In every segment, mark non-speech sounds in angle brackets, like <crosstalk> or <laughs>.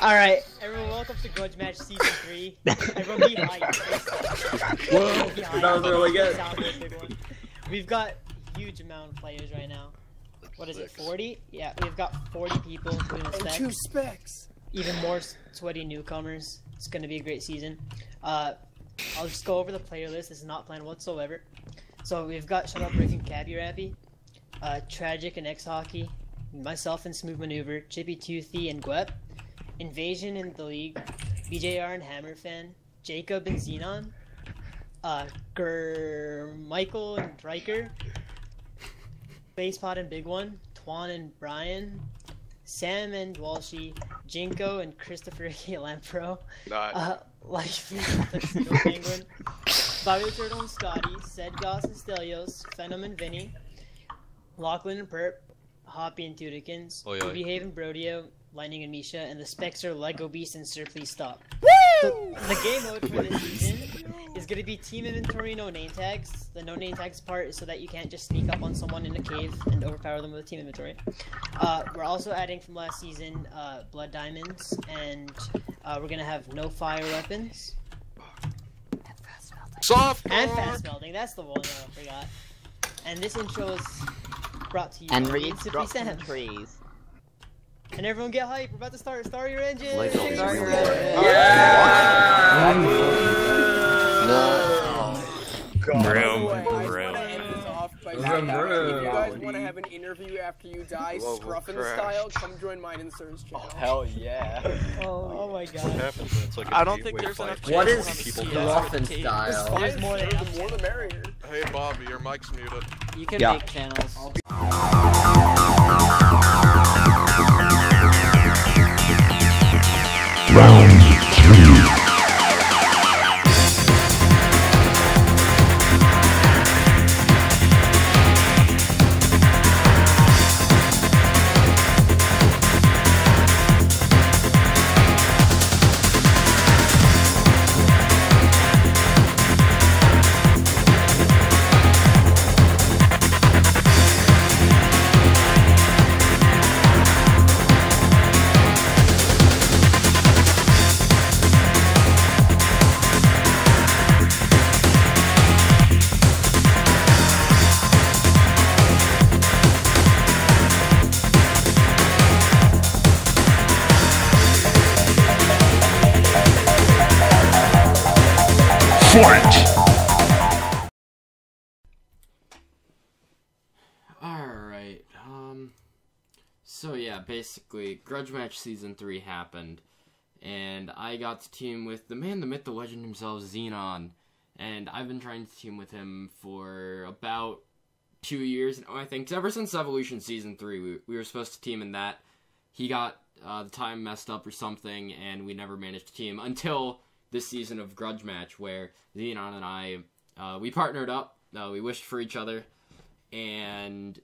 All right, everyone, welcome to Grudge Match Season 3. Everyone be hyped. Whoa, that was really good. Sound was a big one. We've got huge amount of players right now. What is it, 40? Yeah, we've got 40 people, including And specs. two specs. Even more sweaty newcomers. It's going to be a great season. Uh, I'll just go over the player list. This is not planned whatsoever. So we've got Shut Up Brick and Cappy Rappy, uh, Tragic and X Hockey, myself and Smooth Maneuver, Chippy Toothy and Gwep, Invasion in the Leeg, BJR and Hammer Fan, Jacob and Xenon, uh, Ger Michael and Riker, Basepot and Big One, Twan and Brian, Sam and Walshy, Jinko and Christopher <laughs> Lampro, uh, Life <laughs> Tuxedo Penguin, Bobby Turtle and Scotty, Sedgos and Stelios, Phenom and Vinny, Lachlan and Perp, Hoppy and Tudikins. Behave and Brodio, Lightning and Misha, and the Specs are Lego Beast and Sir Please Stop. The, the game mode for this season is going to be team inventory no name tags. The no name tags part is so that you can't just sneak up on someone in a cave and overpower them with team inventory. Uh, we're also adding from last season uh, blood diamonds, and uh, we're going to have no fire weapons Soft. and fast smelting. That's the one that I forgot. And this intro is brought to you And by read Simply Sam. trees. And everyone get hype. We're about to start. Start your engine. Like all these Start your engine. No. Broom, By the way, I broom. want to end this off by Vroom, saying that vroom. if you guys want to have an interview after you die, Whoa, Scruffin crash. style, come join mine and Sir's channel. Oh, hell yeah. <laughs> Oh, oh my What god. happens when it's like a I don't think there's enough between What chance is people people? Scruffin style? There's more than the more the merrier. Hey Bobby, your mic's muted. You can Yeah. make channels. round. Alright, um. So, yeah, basically, Grudge Match Season 3 happened, and I got to team with the man, the myth, the legend himself, Xenon. And I've been trying to team with him for about two years, and I think. Ever since Evolution Season 3, we, we were supposed to team in that. He got uh, the time messed up or something, and we never managed to team until this season of Grudge Match, where Xenon and I, uh, we partnered up, uh, we wished for each other, and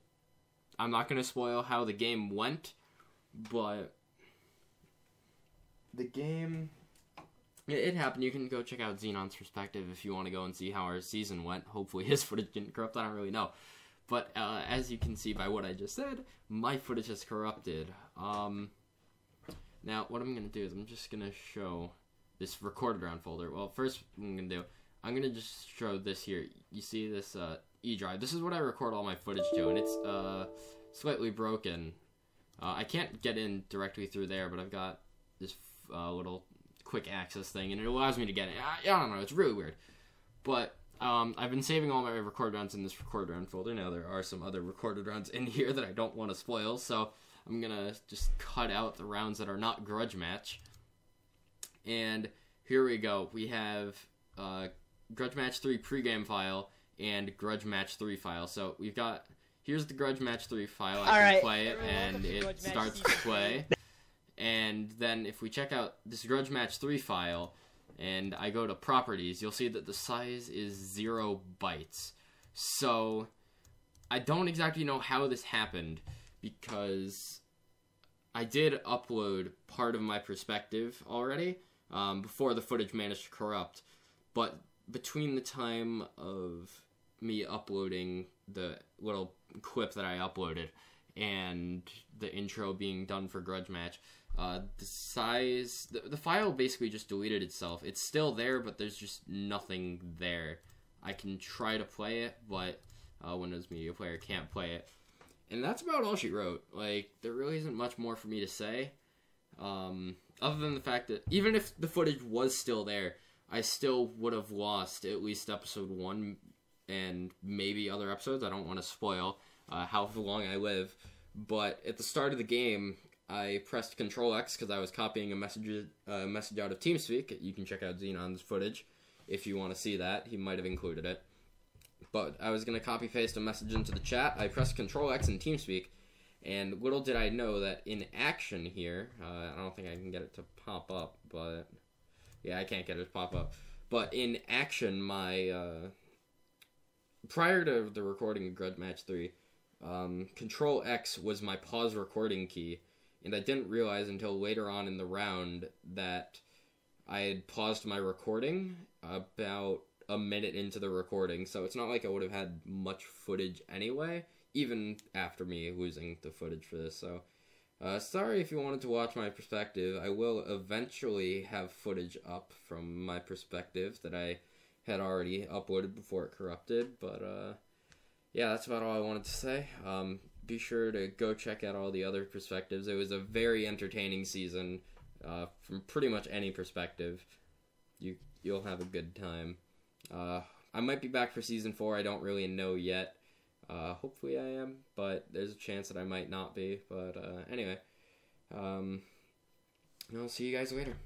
I'm not going to spoil how the game went, but the game it, it happened. You can go check out Xenon's perspective if you want to go and see how our season went. Hopefully, <laughs> his footage didn't corrupt. I don't really know, but uh, as you can see by what I just said, my footage is corrupted. Um, now what I'm gonna do is I'm just gonna show this recorded round folder. Well, first I'm gonna do, I'm gonna just show this here. You see this uh, E drive. This is what I record all my footage to, and it's uh, slightly broken. Uh, I can't get in directly through there, but I've got this uh, little quick access thing, and it allows me to get in. I, I don't know, it's really weird. But um, I've been saving all my recorded rounds in this recorded round folder. Now there are some other recorded rounds in <laughs> here that I don't want to spoil, so I'm gonna just cut out the rounds that are not grudge match. And here we go. We have uh, grudge match three pregame file and grudge match three file. So we've got here's the grudge match three file. I All can right, play it everyone, and it Grudge starts to play. And then if we check out this grudge match three file and I go to properties, you'll see that the size is zero bytes. So I don't exactly know how this happened because I did upload part of my perspective already um, before the footage managed to corrupt. But between the time of me uploading the little clip that I uploaded and the intro being done for Grudge Match, Uh, the size, the, the file basically just deleted itself. It's still there, but there's just nothing there. I can try to play it, but uh, Windows Media Player can't play it. And that's about all she wrote. Like, there really isn't much more for me to say. Um, other than the fact that even if the footage was still there, I still would have lost at least episode one and maybe other episodes. I don't want to spoil uh, how long I live. But at the start of the game, I pressed Control X because I was copying a message uh, message out of TeamSpeak. You can check out Xenon's footage if you want to see that. He might have included it. But I was gonna copy paste a message into the chat. I pressed Control X in TeamSpeak, and little did I know that in action here, uh, I don't think I can get it to pop up, but yeah, I can't get it to pop up. But in action, my uh, prior to the recording of Grudge Match Three, um, Control X was my pause recording key, and I didn't realize until later on in the round that I had paused my recording about a minute into the recording, so it's not like I would have had much footage anyway, even after me losing the footage for this. So, uh, sorry if you wanted to watch my perspective. I will eventually have footage up from my perspective that I had already uploaded before it corrupted, but uh, yeah, that's about all I wanted to say. Um, be sure to go check out all the other perspectives. It was a very entertaining season uh, from pretty much any perspective. You you'll have a good time. Uh, I might be back for season four. I don't really know yet. Uh, hopefully I am, but there's a chance that I might not be. But uh, anyway, um, I'll see you guys later.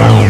Round